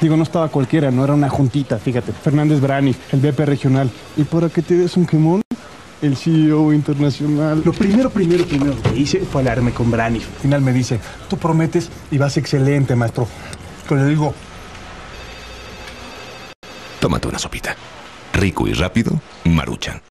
Digo, no estaba cualquiera, no era una juntita, fíjate. Fernández Brani, el BP regional. Y para que te des un quemón, el CEO internacional. Lo primero, primero, primero que hice fue hablarme con Brani. Al final me dice, tú prometes y vas excelente, maestro. Pero le digo, Tómate una sopita. Rico y rápido, Maruchan.